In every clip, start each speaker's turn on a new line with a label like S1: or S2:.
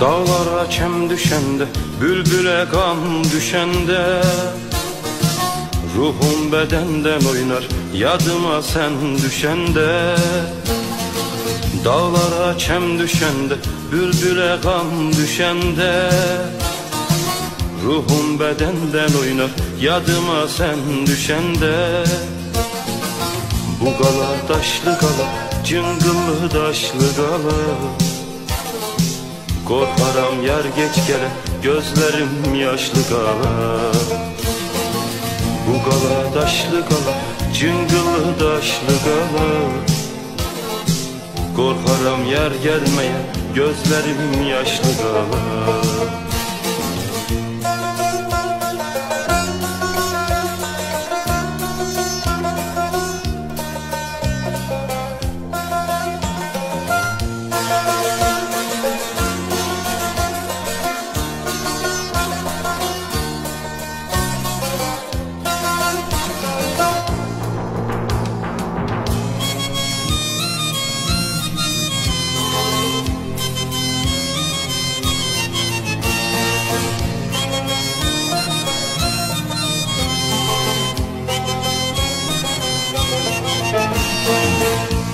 S1: Dağlara çem düşende Bülbüle kan düşende. Ruhum bedenden oynar Yadıma sen düşende. Dağlara çem düşende Bülbüle kan düşende. Ruhum bedenden oynar Yadıma sen düşende. Bu gala taşlı gala Cıngıllı taşlı gala Korkarım yer geç gele Gözlerim yaşlı gala. Bu gala taşlı gala Cıngıllı taşlı gala. Korkarım yer gelmeye Gözlerim yaşlı gala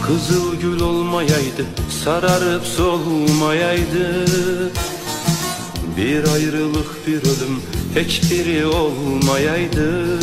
S1: Kızıl gül olmayaydı, sararıp solmayaydı. Bir ayrılık bir ölüm, hiçbiri olmayaydı